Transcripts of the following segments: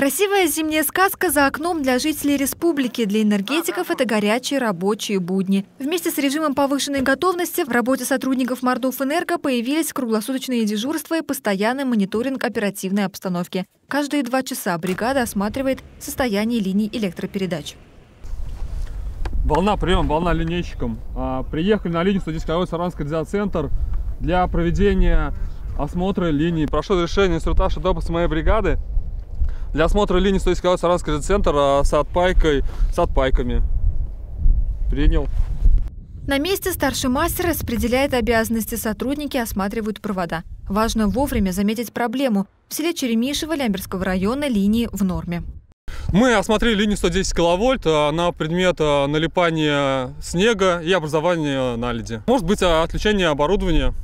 Красивая зимняя сказка за окном для жителей республики. Для энергетиков это горячие рабочие будни. Вместе с режимом повышенной готовности в работе сотрудников Мордов Энерго появились круглосуточные дежурства и постоянный мониторинг оперативной обстановки. Каждые два часа бригада осматривает состояние линий электропередач. Волна, прием, волна линейщикам. А, приехали на линию 110 киловольт Саранский центр для проведения осмотра линий. Прошло решение инструктажа допуска моей бригады для осмотра линии 110 киловатт Саранский центр а, с отпайкой, с отпайками. Принял. На месте старший мастер распределяет обязанности, сотрудники осматривают провода. Важно вовремя заметить проблему. В селе Черемишево Лямберского района линии в норме. Мы осмотрели линию 110 киловольт а, на предмет а, налипания снега и образования наледи. Может быть отключение оборудования.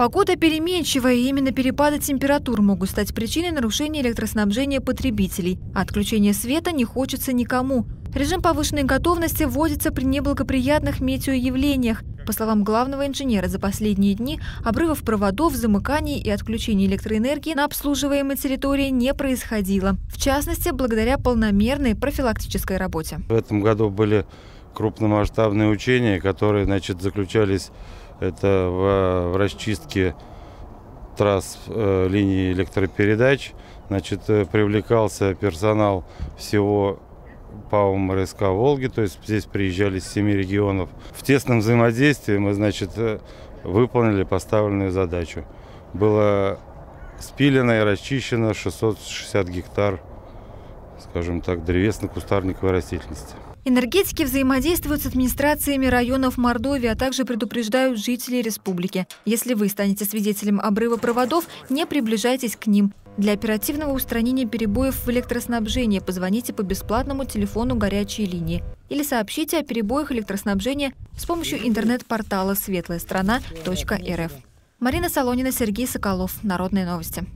Погода переменчивая, и именно перепады температур могут стать причиной нарушения электроснабжения потребителей. А отключение света не хочется никому. Режим повышенной готовности вводится при неблагоприятных метеоявлениях. По словам главного инженера, за последние дни обрывов проводов, замыканий и отключений электроэнергии на обслуживаемой территории не происходило. В частности, благодаря полномерной профилактической работе. В этом году были крупномасштабные учения, которые значит, заключались это в, в расчистке трасс э, линий электропередач. Значит, э, привлекался персонал всего ПАО МРСК «Волги», то есть здесь приезжали с семи регионов. В тесном взаимодействии мы, значит, э, выполнили поставленную задачу. Было спилено и расчищено 660 гектар, скажем так, древесно-кустарниковой растительности. Энергетики взаимодействуют с администрациями районов Мордовии, а также предупреждают жителей республики. Если вы станете свидетелем обрыва проводов, не приближайтесь к ним. Для оперативного устранения перебоев в электроснабжении позвоните по бесплатному телефону горячей линии или сообщите о перебоях электроснабжения с помощью интернет-портала светлая страна.рф. Марина Солонина, Сергей Соколов. Народные новости.